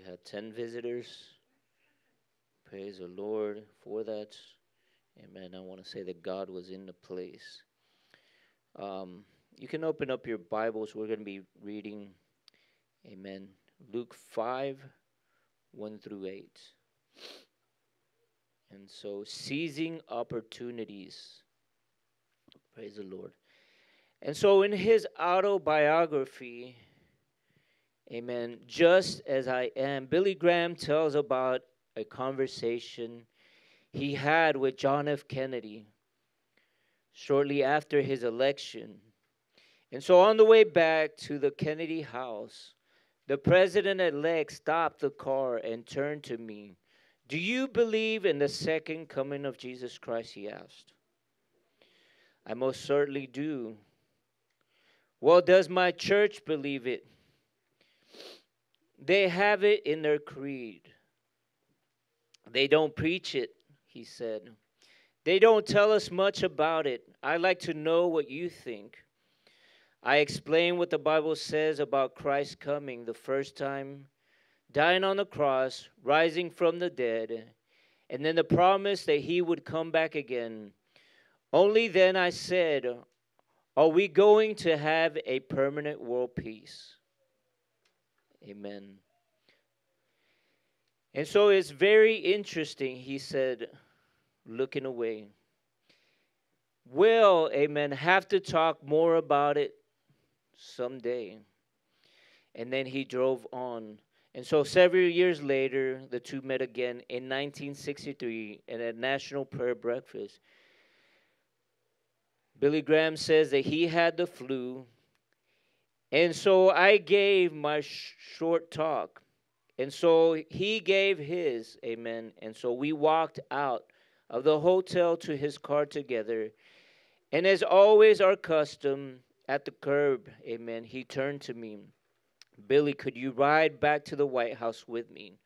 We had 10 visitors. Praise the Lord for that. Amen. I want to say that God was in the place. Um, you can open up your Bibles. We're going to be reading, Amen, Luke 5 1 through 8. And so, seizing opportunities. Praise the Lord. And so, in his autobiography, Amen, just as I am, Billy Graham tells about a conversation he had with John F. Kennedy shortly after his election. And so, on the way back to the Kennedy house, the president elect stopped the car and turned to me. Do you believe in the second coming of Jesus Christ? He asked. I most certainly do. Well, does my church believe it? They have it in their creed. They don't preach it, he said. They don't tell us much about it. I'd like to know what you think. I explain what the Bible says about Christ coming the first time, dying on the cross, rising from the dead, and then the promise that he would come back again. Only then I said, Are we going to have a permanent world peace? Amen. And so it's very interesting, he said, looking away. We'll, amen, have to talk more about it someday. And then he drove on. And so several years later, the two met again in 1963 at a national prayer breakfast. Billy Graham says that he had the flu. And so I gave my sh- short talk. And so he gave his, amen. And so we walked out of the hotel to his car together. And as always, our custom at the curb, amen, he turned to me. Billy, could you ride back to the White House with me?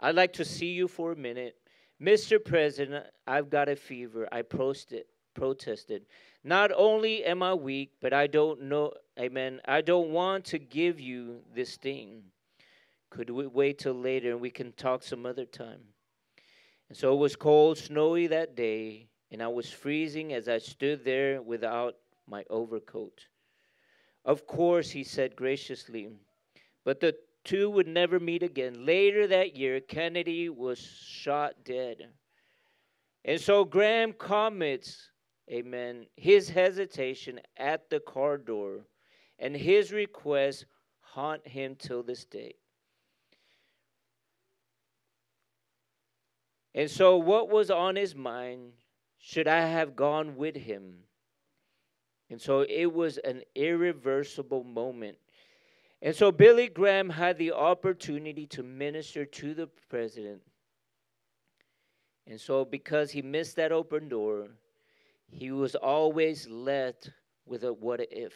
I'd like to see you for a minute. Mr. President, I've got a fever. I protested. protested. Not only am I weak, but I don't know, amen, I don't want to give you this thing. Could we wait till later and we can talk some other time? And so it was cold, snowy that day, and I was freezing as I stood there without my overcoat. Of course, he said graciously, but the two would never meet again. Later that year, Kennedy was shot dead. And so Graham comments, amen, his hesitation at the car door and his request haunt him till this day. And so, what was on his mind? Should I have gone with him? And so, it was an irreversible moment. And so, Billy Graham had the opportunity to minister to the president. And so, because he missed that open door, he was always left with a what if.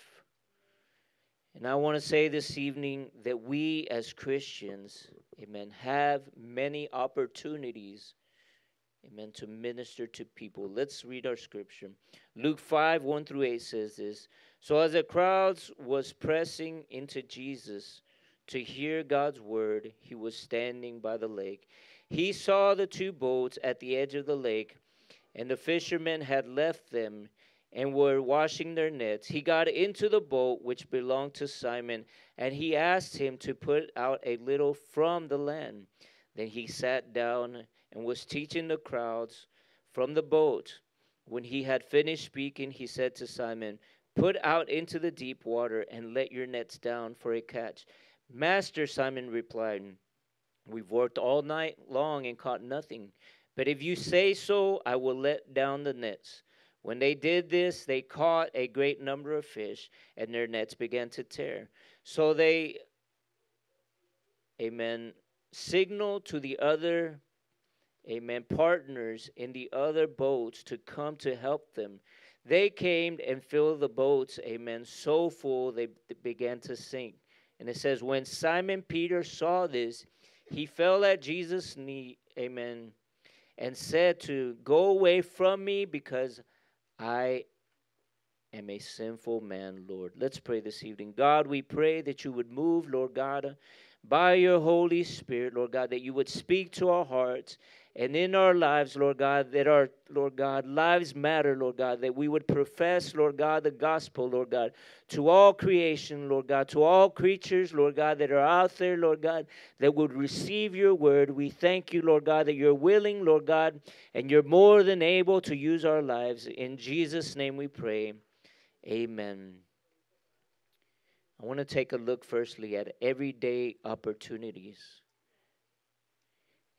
And I want to say this evening that we as Christians, amen, have many opportunities Amen. To minister to people. Let's read our scripture. Luke 5 1 through 8 says this. So as the crowds was pressing into Jesus to hear God's word, he was standing by the lake. He saw the two boats at the edge of the lake, and the fishermen had left them and were washing their nets. He got into the boat which belonged to Simon, and he asked him to put out a little from the land. Then he sat down and was teaching the crowds from the boat. When he had finished speaking, he said to Simon, Put out into the deep water and let your nets down for a catch. Master, Simon replied, We've worked all night long and caught nothing. But if you say so, I will let down the nets. When they did this, they caught a great number of fish, and their nets began to tear. So they, amen, signaled to the other amen, partners in the other boats to come to help them. They came and filled the boats, amen, so full they began to sink. And it says, when Simon Peter saw this, he fell at Jesus' knee, amen, and said to go away from me because I am a sinful man, Lord. Let's pray this evening. God, we pray that you would move, Lord God by your Holy Spirit, Lord God, that you would speak to our hearts and in our lives, Lord God, that our, Lord God, lives matter, Lord God, that we would profess, Lord God, the gospel, Lord God, to all creation, Lord God, to all creatures, Lord God, that are out there, Lord God, that would receive your word. We thank you, Lord God, that you're willing, Lord God, and you're more than able to use our lives. In Jesus' name we pray. Amen. I want to take a look firstly at everyday opportunities.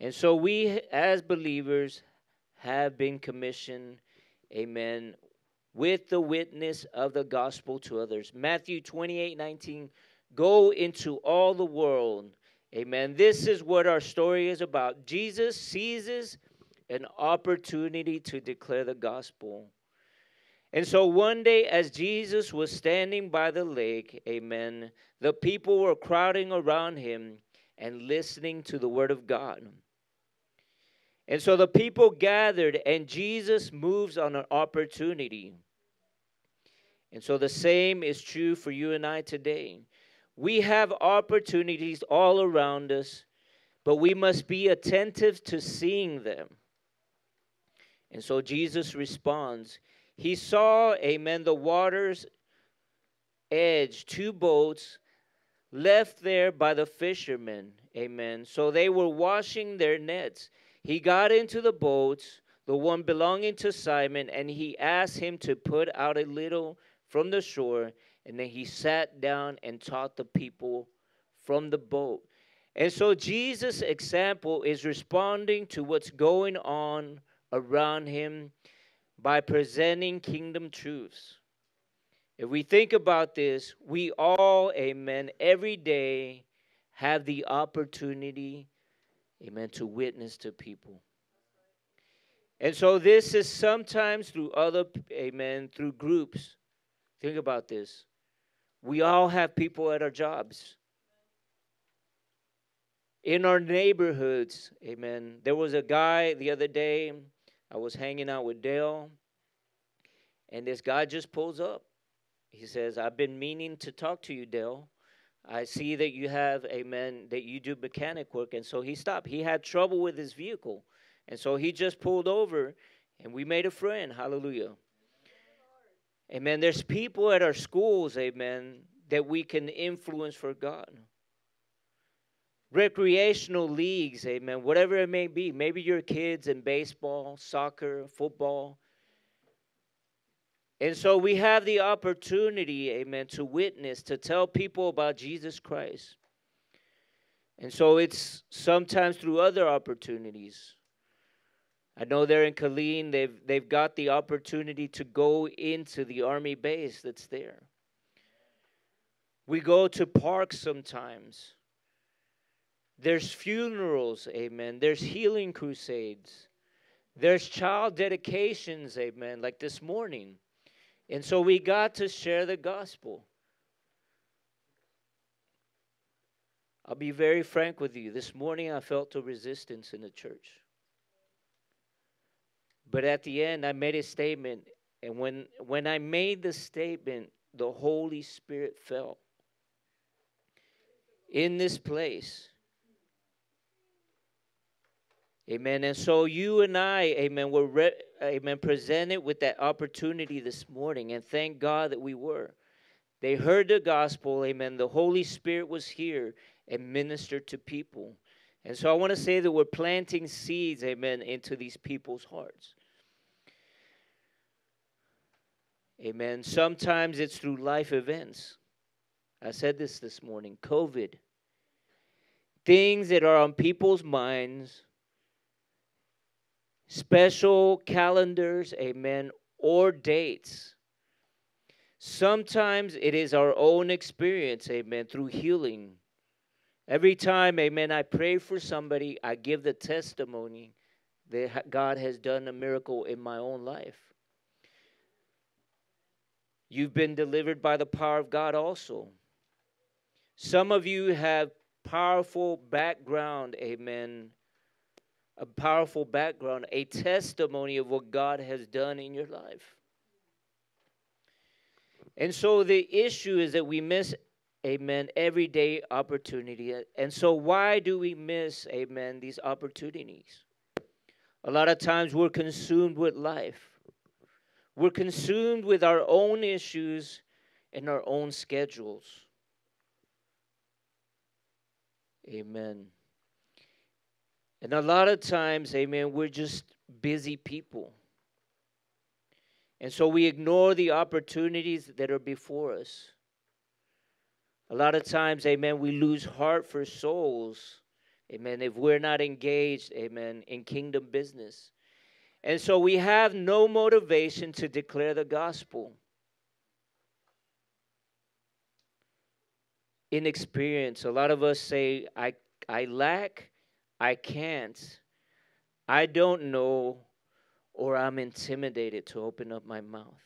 And so we, as believers, have been commissioned, amen, with the witness of the gospel to others. Matthew 28 19, go into all the world. Amen. This is what our story is about. Jesus seizes an opportunity to declare the gospel. And so one day, as Jesus was standing by the lake, amen, the people were crowding around him and listening to the word of God. And so the people gathered, and Jesus moves on an opportunity. And so the same is true for you and I today. We have opportunities all around us, but we must be attentive to seeing them. And so Jesus responds. He saw, amen, the water's edge, two boats left there by the fishermen, amen. So they were washing their nets. He got into the boat, the one belonging to Simon, and he asked him to put out a little from the shore. And then he sat down and taught the people from the boat. And so Jesus' example is responding to what's going on around him by presenting kingdom truths. If we think about this, we all, amen, every day have the opportunity amen, to witness to people. And so this is sometimes through other, amen, through groups. Think about this. We all have people at our jobs. In our neighborhoods, amen. There was a guy the other day, I was hanging out with Dale, and this guy just pulls up. He says, I've been meaning to talk to you, Dale. I see that you have, amen, that you do mechanic work. And so he stopped. He had trouble with his vehicle. And so he just pulled over and we made a friend. Hallelujah. Amen. There's people at our schools, amen, that we can influence for God. Recreational leagues, amen, whatever it may be. Maybe your kids in baseball, soccer, football. And so we have the opportunity, amen, to witness, to tell people about Jesus Christ. And so it's sometimes through other opportunities. I know they're in Killeen, they've, they've got the opportunity to go into the army base that's there. We go to parks sometimes. There's funerals, amen. There's healing crusades. There's child dedications, amen, like this morning. And so we got to share the gospel. I'll be very frank with you. This morning I felt a resistance in the church. But at the end, I made a statement. And when, when I made the statement, the Holy Spirit fell in this place. Amen. And so you and I, amen, were, re- amen, presented with that opportunity this morning. And thank God that we were. They heard the gospel, amen. The Holy Spirit was here and ministered to people. And so I want to say that we're planting seeds, amen, into these people's hearts. Amen. Sometimes it's through life events. I said this this morning COVID. Things that are on people's minds special calendars, amen, or dates. Sometimes it is our own experience, amen, through healing. Every time, amen, I pray for somebody, I give the testimony that God has done a miracle in my own life. You've been delivered by the power of God also. Some of you have powerful background, amen, a powerful background, a testimony of what God has done in your life. And so the issue is that we miss amen, everyday opportunity. And so, why do we miss, amen, these opportunities? A lot of times we're consumed with life, we're consumed with our own issues and our own schedules. Amen. And a lot of times, amen, we're just busy people. And so we ignore the opportunities that are before us. A lot of times, amen, we lose heart for souls, amen, if we're not engaged, amen, in kingdom business. And so we have no motivation to declare the gospel. Inexperience. A lot of us say, I, I lack, I can't, I don't know, or I'm intimidated to open up my mouth.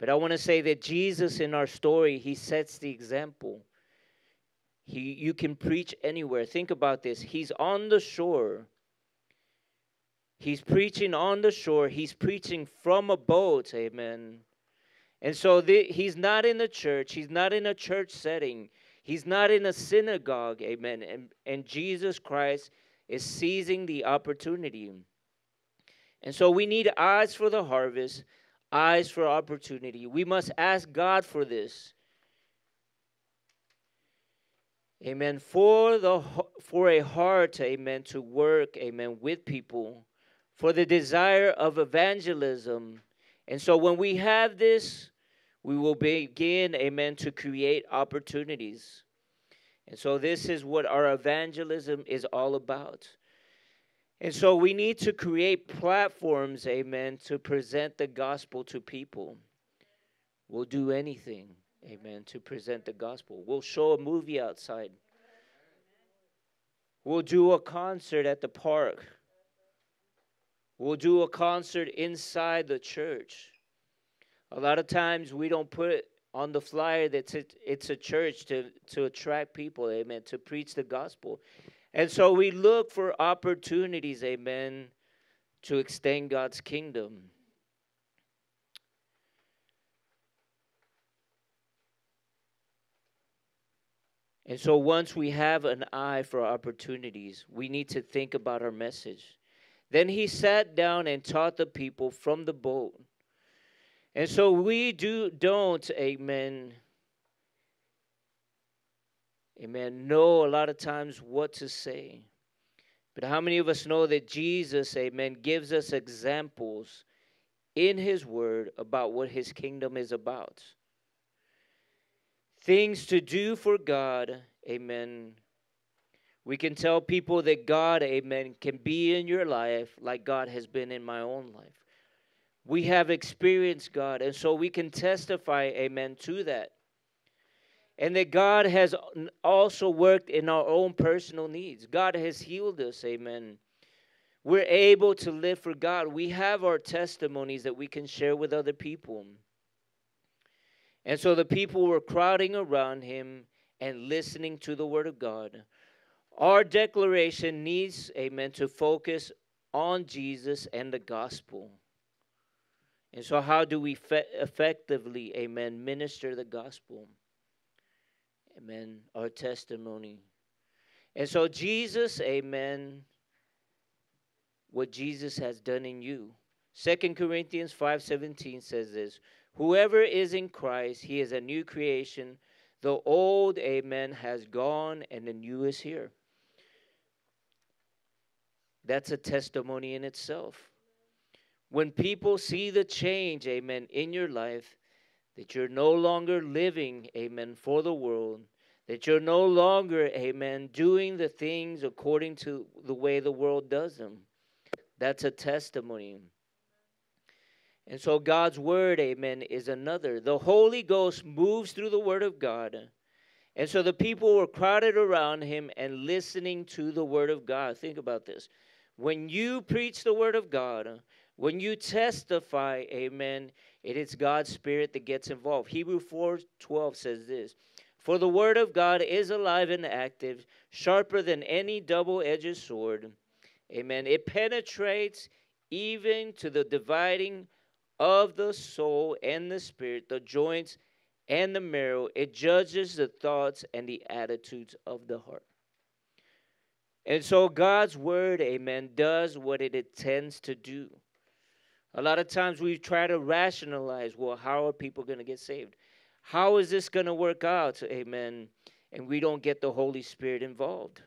But I want to say that Jesus in our story, he sets the example. He, you can preach anywhere. Think about this. He's on the shore. He's preaching on the shore. He's preaching from a boat. Amen. And so the, he's not in the church. He's not in a church setting. He's not in a synagogue. Amen. And, and Jesus Christ is seizing the opportunity. And so we need eyes for the harvest, eyes for opportunity. We must ask God for this. Amen. For the for a heart, amen, to work, amen, with people, for the desire of evangelism. And so when we have this, we will begin, amen, to create opportunities. And so this is what our evangelism is all about. And so we need to create platforms, amen, to present the gospel to people. We'll do anything, amen, to present the gospel. We'll show a movie outside. We'll do a concert at the park. We'll do a concert inside the church. A lot of times we don't put on the flyer that it's a church to, to attract people, amen, to preach the gospel. And so we look for opportunities, amen, to extend God's kingdom. And so once we have an eye for opportunities, we need to think about our message. Then he sat down and taught the people from the boat. And so we do don't, amen, amen, know a lot of times what to say. But how many of us know that Jesus, amen, gives us examples in his word about what his kingdom is about? Things to do for God, amen. We can tell people that God, amen, can be in your life like God has been in my own life. We have experienced God, and so we can testify, amen, to that and that God has also worked in our own personal needs. God has healed us, amen. We're able to live for God. We have our testimonies that we can share with other people. And so the people were crowding around him and listening to the word of God. Our declaration needs, amen, to focus on Jesus and the gospel. And so, how do we fe- effectively, amen, minister the gospel? Amen. Our testimony. And so, Jesus, amen, what Jesus has done in you. Second Corinthians 5:17 says this, whoever is in Christ, he is a new creation. The old, amen, has gone and the new is here. That's a testimony in itself. When people see the change, amen, in your life, that you're no longer living, amen, for the world, that you're no longer, amen, doing the things according to the way the world does them. That's a testimony. And so God's word, amen, is another. The Holy Ghost moves through the word of God. And so the people were crowded around him and listening to the word of God. Think about this. When you preach the word of God, when you testify, amen, it is God's Spirit that gets involved. Hebrew 4:12 says this. For the word of God is alive and active, sharper than any double-edged sword. Amen. It penetrates even to the dividing of the soul and the spirit, the joints and the marrow. It judges the thoughts and the attitudes of the heart. And so God's word, amen, does what it intends to do. A lot of times we try to rationalize, well, how are people going to get saved? How is this going to work out? Amen. And we don't get the Holy Spirit involved.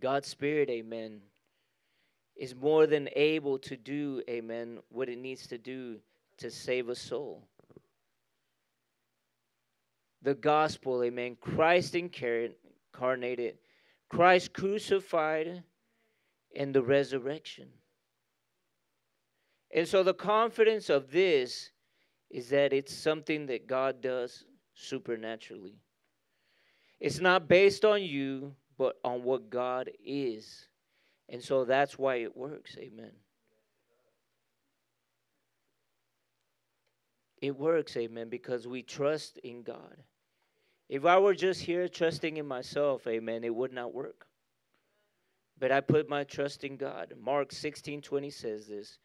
God's Spirit, amen, is more than able to do, amen, what it needs to do to save a soul. The gospel, amen, Christ incarnated, Christ crucified, and the resurrection. And so the confidence of this is that it's something that God does supernaturally. It's not based on you, but on what God is. And so that's why it works. Amen. It works, amen, because we trust in God. If I were just here trusting in myself, amen, it would not work. But I put my trust in God. Mark 16 20 says this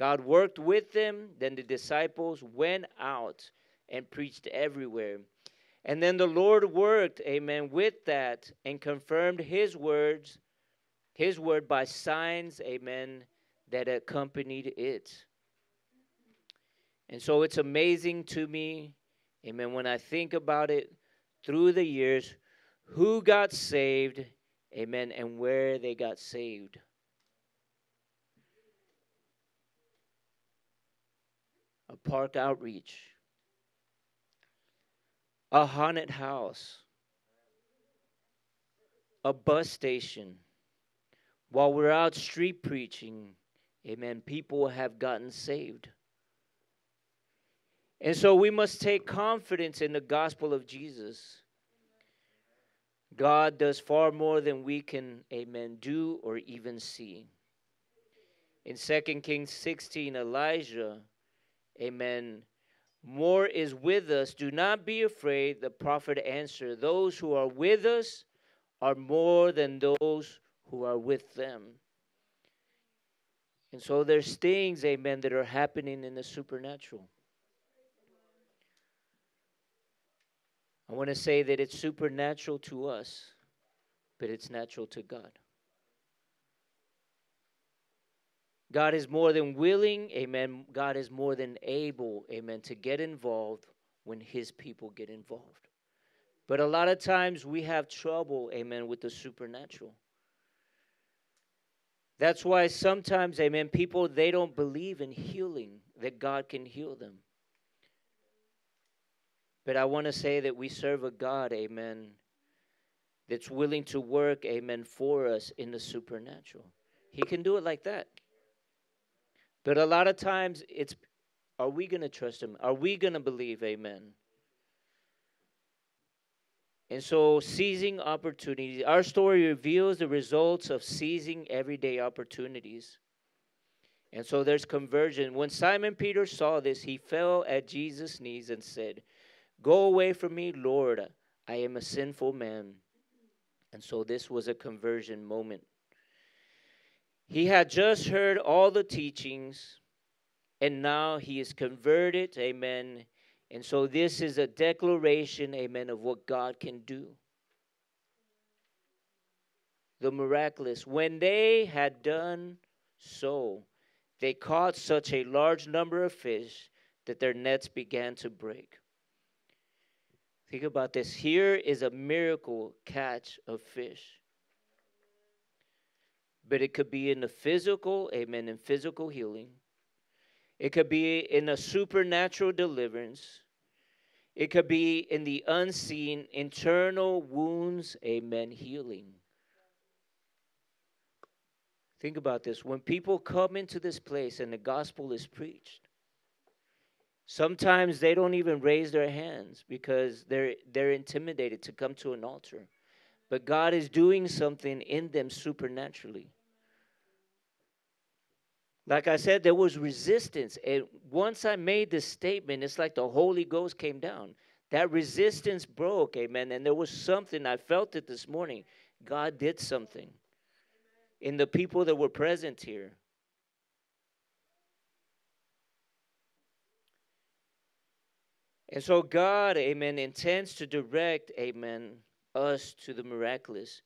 God worked with them. Then the disciples went out and preached everywhere. And then the Lord worked, amen, with that and confirmed his words, his word by signs, amen, that accompanied it. And so it's amazing to me, amen, when I think about it through the years, who got saved, amen, and where they got saved. A park outreach, a haunted house, a bus station. While we're out street preaching, amen, people have gotten saved. And so we must take confidence in the gospel of Jesus. God does far more than we can, amen, do or even see. In 2 Kings 16, Elijah Amen. More is with us. Do not be afraid. The prophet answered, Those who are with us are more than those who are with them. And so there's things, amen, that are happening in the supernatural. I want to say that it's supernatural to us, but it's natural to God. God is more than willing, amen. God is more than able, amen, to get involved when his people get involved. But a lot of times we have trouble, amen, with the supernatural. That's why sometimes, amen, people they don't believe in healing, that God can heal them. But I want to say that we serve a God, amen, that's willing to work, amen, for us in the supernatural. He can do it like that. But a lot of times it's are we going to trust him? Are we going to believe? Amen. And so, seizing opportunities. Our story reveals the results of seizing everyday opportunities. And so, there's conversion. When Simon Peter saw this, he fell at Jesus' knees and said, Go away from me, Lord. I am a sinful man. And so, this was a conversion moment. He had just heard all the teachings, and now he is converted. Amen. And so this is a declaration, amen, of what God can do. The miraculous. When they had done so, they caught such a large number of fish that their nets began to break. Think about this. Here is a miracle catch of fish but it could be in the physical, amen, in physical healing. It could be in a supernatural deliverance. It could be in the unseen internal wounds, amen, healing. Think about this. When people come into this place and the gospel is preached, sometimes they don't even raise their hands because they're, they're intimidated to come to an altar. But God is doing something in them supernaturally. Like I said, there was resistance. And once I made this statement, it's like the Holy Ghost came down. That resistance broke, amen. And there was something, I felt it this morning. God did something in the people that were present here. And so God, amen, intends to direct, amen, us to the miraculous.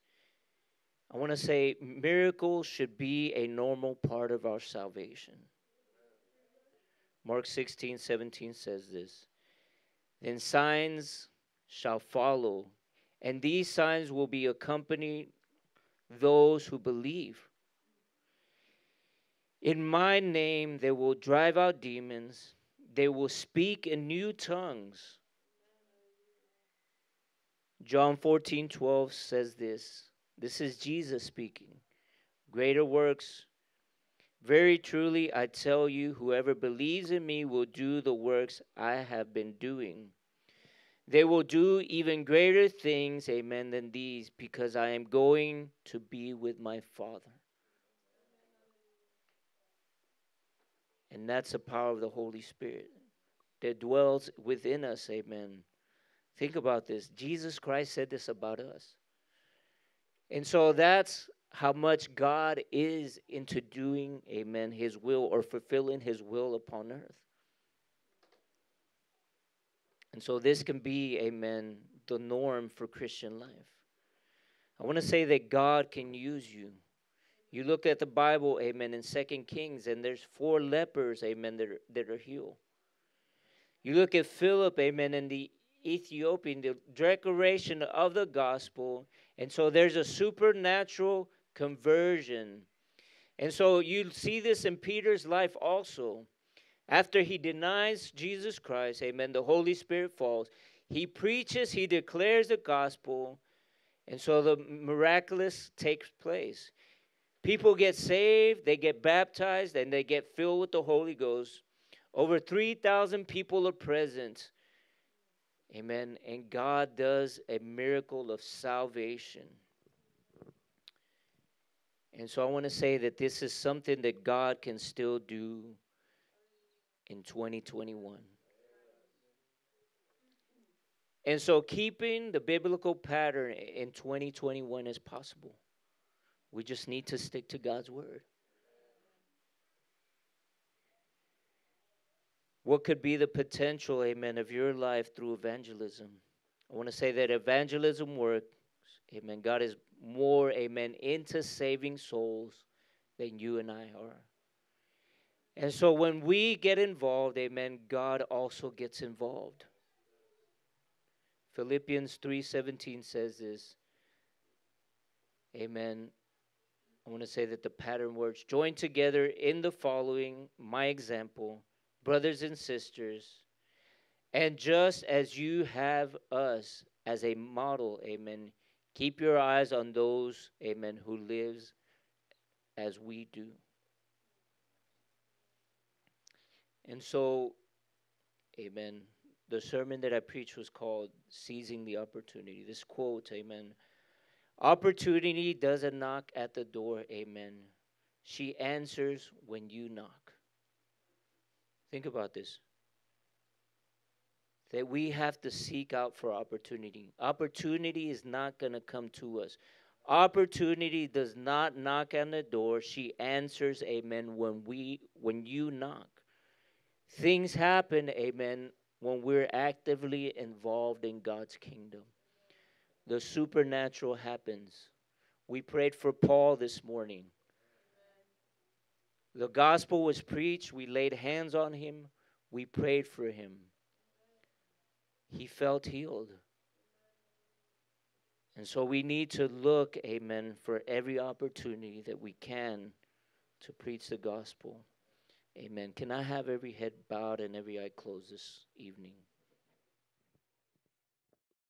I want to say miracles should be a normal part of our salvation. Mark 16, 17 says this. Then signs shall follow, and these signs will be accompanied those who believe. In my name they will drive out demons, they will speak in new tongues. John 14, 12 says this. This is Jesus speaking. Greater works, very truly I tell you, whoever believes in me will do the works I have been doing. They will do even greater things, amen, than these, because I am going to be with my Father. And that's the power of the Holy Spirit that dwells within us, amen. Think about this. Jesus Christ said this about us. And so that's how much God is into doing, amen, his will or fulfilling his will upon earth. And so this can be, amen, the norm for Christian life. I want to say that God can use you. You look at the Bible, amen, in Second Kings, and there's four lepers, amen, that are, that are healed. You look at Philip, amen, in the Ethiopian, the declaration of the gospel. And so there's a supernatural conversion. And so you see this in Peter's life also. After he denies Jesus Christ, amen, the Holy Spirit falls. He preaches, he declares the gospel, and so the miraculous takes place. People get saved, they get baptized, and they get filled with the Holy Ghost. Over 3,000 people are present. Amen. And God does a miracle of salvation. And so I want to say that this is something that God can still do in 2021. And so keeping the biblical pattern in 2021 is possible. We just need to stick to God's word. What could be the potential, amen, of your life through evangelism? I want to say that evangelism works, amen. God is more, amen, into saving souls than you and I are. And so when we get involved, amen, God also gets involved. Philippians 3:17 says this. Amen. I want to say that the pattern words join together in the following my example brothers and sisters, and just as you have us as a model, amen, keep your eyes on those, amen, who lives as we do. And so, amen, the sermon that I preached was called Seizing the Opportunity. This quote, amen, opportunity doesn't knock at the door, amen. She answers when you knock. Think about this. That we have to seek out for opportunity. Opportunity is not going to come to us. Opportunity does not knock on the door. She answers, amen, when we when you knock. Things happen, amen, when we're actively involved in God's kingdom. The supernatural happens. We prayed for Paul this morning. The gospel was preached. We laid hands on him. We prayed for him. He felt healed. And so we need to look, amen, for every opportunity that we can to preach the gospel. Amen. Can I have every head bowed and every eye closed this evening?